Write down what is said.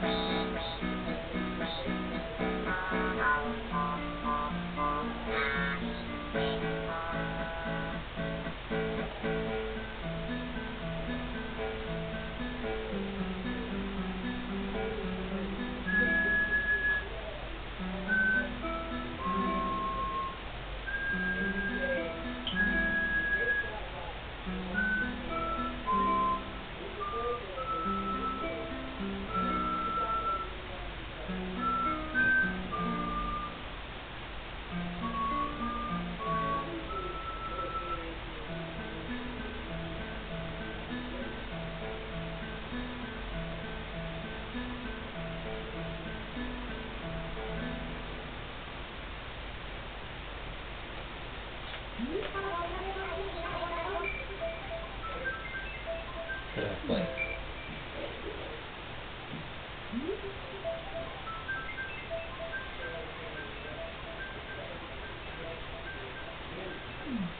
Thank you. Exactly. Mm-hmm.